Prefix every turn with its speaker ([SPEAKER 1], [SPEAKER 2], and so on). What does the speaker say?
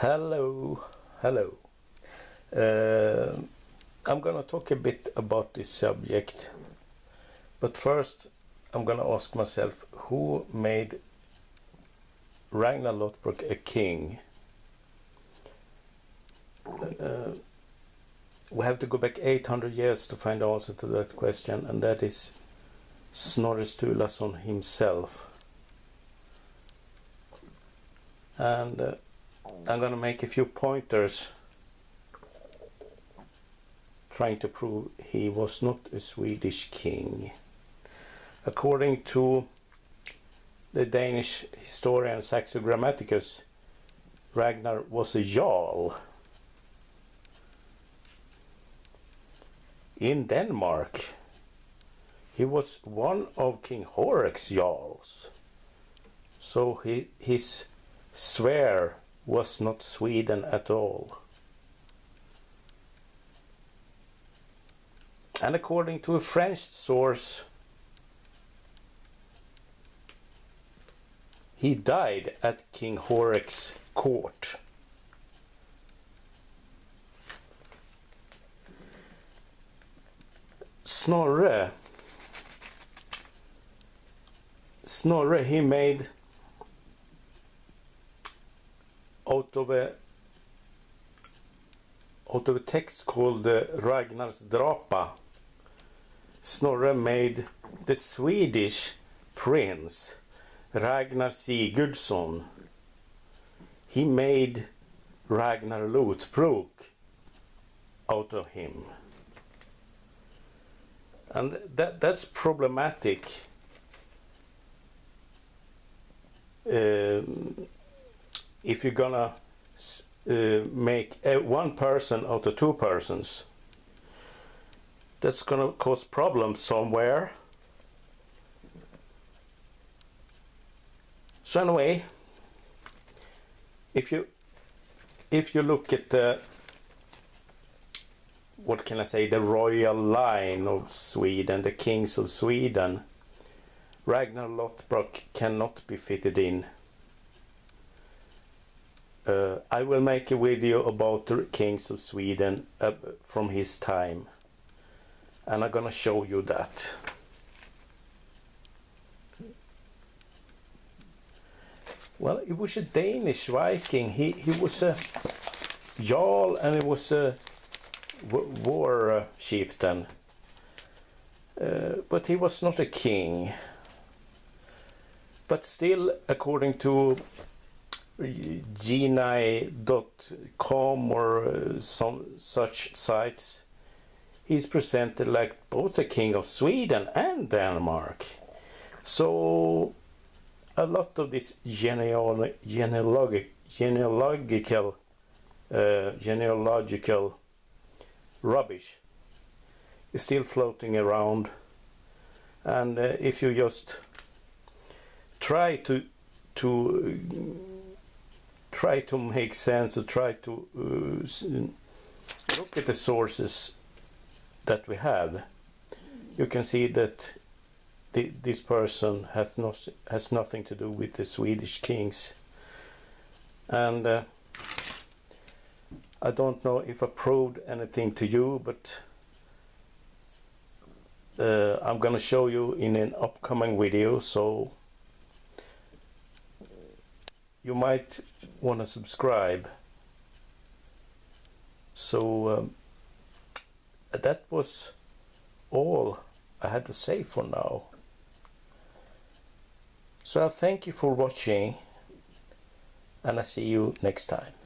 [SPEAKER 1] Hello, hello. Uh, I'm gonna talk a bit about this subject, but first I'm gonna ask myself who made Ragnar Lothbrok a king? Uh, we have to go back 800 years to find the answer to that question, and that is Snorri Sturlason himself. And uh, I'm gonna make a few pointers trying to prove he was not a Swedish king. According to the Danish historian Saxo Grammaticus, Ragnar was a jarl. In Denmark, he was one of King Horek's jarls. So he, his sphere was not Sweden at all. And according to a French source, he died at King Horek's court. Snorre Snorre he made out of a out of a text called uh, Ragnars Drapa. Snorre made the Swedish prince Ragnar Sigurdsson. He made Ragnar Lothbrok out of him. And that that's problematic. Um, if you're gonna uh, make one person out of two persons that's gonna cause problems somewhere. So anyway if you if you look at the what can I say the royal line of Sweden the kings of Sweden Ragnar Lothbrok cannot be fitted in uh, I will make a video about the kings of Sweden uh, from his time. And I'm gonna show you that. Well he was a Danish Viking. He, he was a Jarl and he was a war uh, chieftain. Uh, but he was not a king. But still according to Geni.com or uh, some such sites. He's presented like both the king of Sweden and Denmark. So a lot of this genealog genealog genealogical uh, genealogical rubbish is still floating around. And uh, if you just try to to try to make sense or try to uh, look at the sources that we have. You can see that the, this person has not has nothing to do with the Swedish kings. And uh, I don't know if I proved anything to you but uh, I'm gonna show you in an upcoming video so you might want to subscribe. So um, that was all I had to say for now. So I thank you for watching and I see you next time